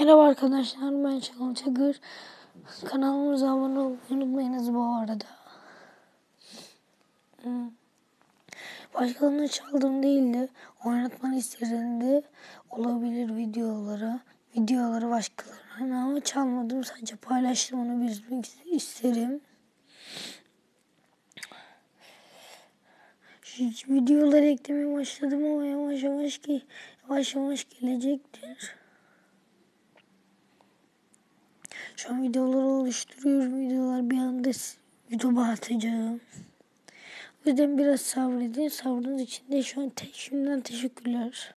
Merhaba arkadaşlar ben Şenol Çakır. Kanalımıza abone olmayı unutmayınız bu arada. Hmm. Başkalarına çaldım değil de oynatmanı istediğinde olabilir videoları. Videoları başkalarına ama çalmadım sadece paylaştım onu bilmek isterim. Videoları eklemeye başladım ama yavaş yavaş ki yavaş yavaş gelecektir. Şu an videoları oluşturuyorum. Videolar bir anda YouTube'a atacağım. O yüzden biraz sabredin. Sabrınız için de şu an te şimdiden teşekkürler.